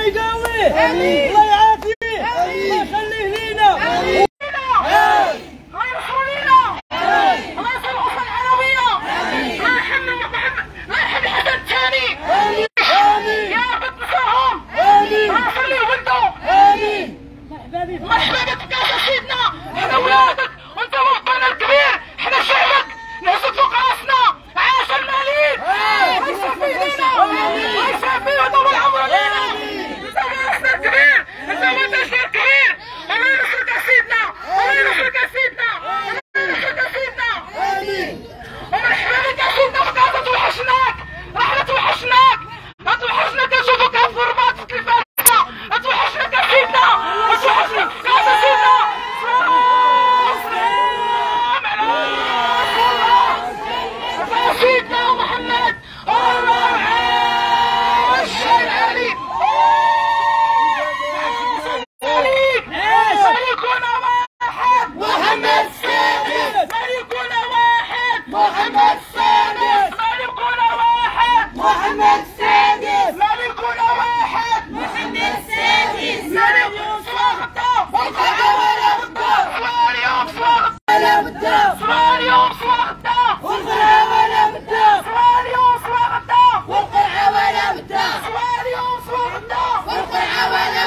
الله يقويه الله يعافيه الله يخليه لينا الله ينصر لينا الله ينصر الأسرة العلوية الله يرحم محمد الله يرحم الحسن الثاني يا رب تنصرهم الله ينصر لي ولده مرحبا بك يا سيدنا إحنا ولادك وانت ربنا الكبير إحنا شعبك نهزك فوق راسنا عاش المليك الله يسافي لينا الله يسافي ويطول العمر لينا انت راسنا الكبير انت وانتشنا الكبير الله ينصرك يا سيدنا الله ينصرك يا سيدنا الله ينصرك يا سيدنا ومرحبا بك يا سيدنا وقعدت توحشناك رحنا توحشناك توحشنا كنشوفك في الفورمات في التلفازة توحشناك يا سيدنا توحشنا يا سيدنا سلام عليك يا سيدنا محمد الله عاش العلي ملكنا واحد محمد السادس ملكنا واحد محمد السادس ملكنا واحد محمد السادس ملكنا واحد محمد السادس ملك صلاغته والقرعة ولا بده صلاة اليوم صلاغته ولا بده صلاة اليوم صلاغته والقرعة ولا بده صلاة اليوم صلاغته والقرعة ولا بده صلاة اليوم صلاغته والقرعة ولا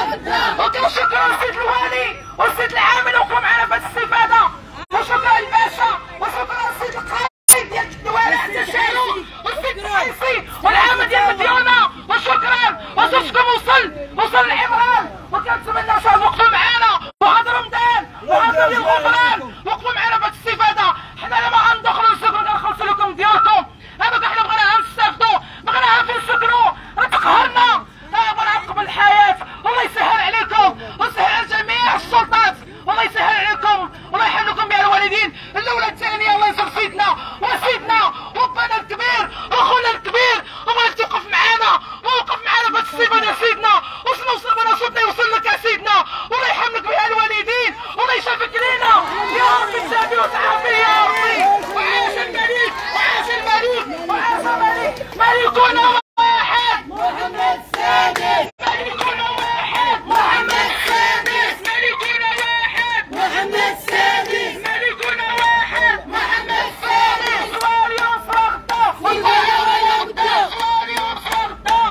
بده وكل شكرا للسيد الوالي والسيد العامل وكم معنا في الاستفادة وشكرا للباشا وشكرا للسيد القائد ديال الدوالة حتى شالو والسيد الرئيسي والعامل ديال مديونة. وشكرا. وصوتكم وصل وصل لعمران وكنتمنى شهر وقفوا معانا وهذا رمضان ديال الغفران وقفوا في الاستفادة حنا لما غندخلوا للسوق غنخلصوا لكم ديالكم هذوك حنا بغينا نستافدوا بغينا فين نسكنوا راه تقهرنا آه، بغينا نقبل الحياة الله يسهل عليكم ويسهل على جميع السلطات الله يسهل عليكم الله يرحم لكم بها الوالدين الاولى الثانية الله ينصر سيدنا وسيدنا ربنا الكبير واخونا الكبير الله توقف معانا ووقف معانا في السيفان يا سيدنا وصلنا وصلنا بنا صوتنا يوصل لك يا سيدنا الله يرحم لك بها الوالدين والله يشافك لينا يا ربي تسافي وتعافي يا ربي وعاش الملك وعاش الملك وعاش الملك ملكنا واحد محمد السادس ملكنا واحد محمد السادس ملكنا واحد محمد السادس ملكنا واحد محمد السادس سؤال يوم صرخته والقرعة ولا بده سؤال يوم صرخته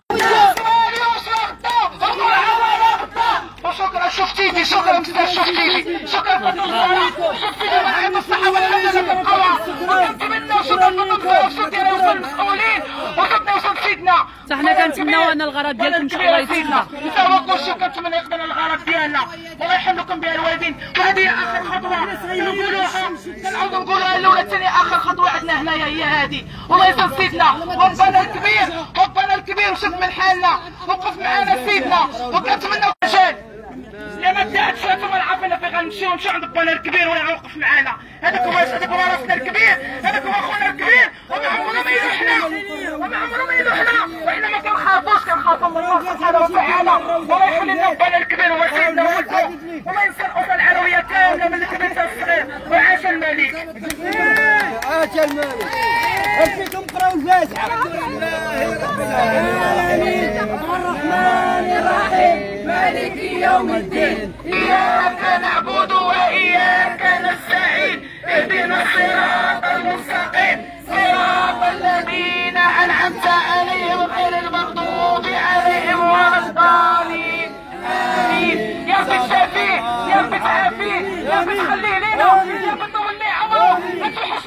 سؤال يوم صرخته والقرعة ولا بده وشكرا شفتيني شكرا مستر شفتيني شكرا فضل الصلاة شفتيني والعيد الصحة والعافية لك القوة وكنتمنى شكرا فضل الصلاة وشكرا يوصل المسؤولين وصلنا يوصل سيدنا حنا أن الغرض ديالكم ان شاء الله انت هو كلشي كنتمنى يقبل الغرض ديالنا. الله يرحم لكم بها الوالدين وهذه آخر خطوة. نقولوها. كنعاودوا نقولوها الاولى الثانية آخر خطوة عندنا هنايا هي هذه. والله يسر سيدنا ربنا الكبير. ربنا الكبير. وشد من حالنا. وقف معنا سيدنا. وكنتمنى رجال يا ما تاعتش أنتم العافيه في غنمشيو ونمشيو عند ربنا الكبير ولا يوقف معنا. هذاك هو هذاك هو رأسنا الكبير. هذاك هو أخونا الكبير. وما عمرنا ما يلوحنا وما عمرنا ما يلوحنا وحنا ما من الله سبحانه وتعالى والله يخلي لنا ربنا الكبير سيدنا ولده والله ينصر الاسره العلويه كامله من الكبير حتى الصغير. وعاش الملك. عاش الملك. أنتم قراو الفاتحة. الرحمن الرحيم. مالك يوم الدين.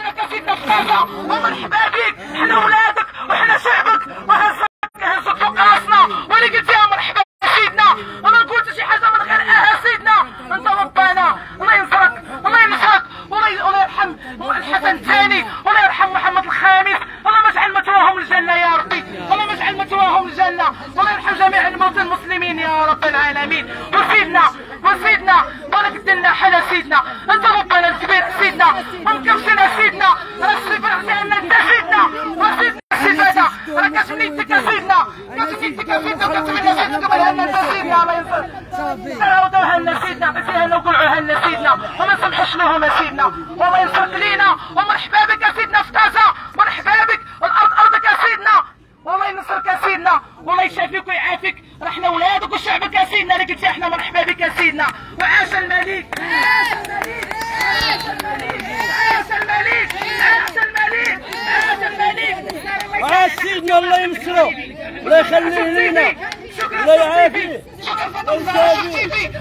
ما كسيدنا في كذا ومرحبا بك حنا ولادك وحنا شعبك. وهزك هزك فوق رأسنا. ولي قلت يا مرحبا سيدنا. وما قلت شي حاجة من غير آه سيدنا. أنت ربنا. الله ينصرك الله ينصرك الله يرحم الحسن الثاني والله يرحم محمد الخامس. اللهم اجعل مثواهم الجنة يا ربي. اللهم اجعل مثواهم الجنة. والله يرحم جميع الموتى المسلمين يا رب العالمين. بارك لنا حلا سيدنا. انت ربنا الكبير سيدنا. ما مكفشنا سيدنا. الصفر عطينا انت سيدنا. وسيدنا راه كتمنيتك يا سيدنا. كتمنيتك يا سيدنا. وكتمنى سيدنا. قبل انت سيدنا. الله ينصر سراودوها لنا سيدنا. بفيها نقولوها لنا سيدنا. وما سمحش لهم سيدنا. والله ينصرك لينا. ومرحبا بك يا سيدنا في كازا مرحبا بك الأرض ارضك يا سيدنا والله ينصرك يا سيدنا والله يشافيك ويعافيك راه حنا ولادك وشعبك جينا لك قلتي إحنا مرحبا بك يا سيدنا وعاش الملك عاش الملك عاش الملك عاش الملك عاش الملك عاش الملك سيدنا الله يمسرو الله يخليه لينا. الله يعافيه. شكرا فضل الله شكرا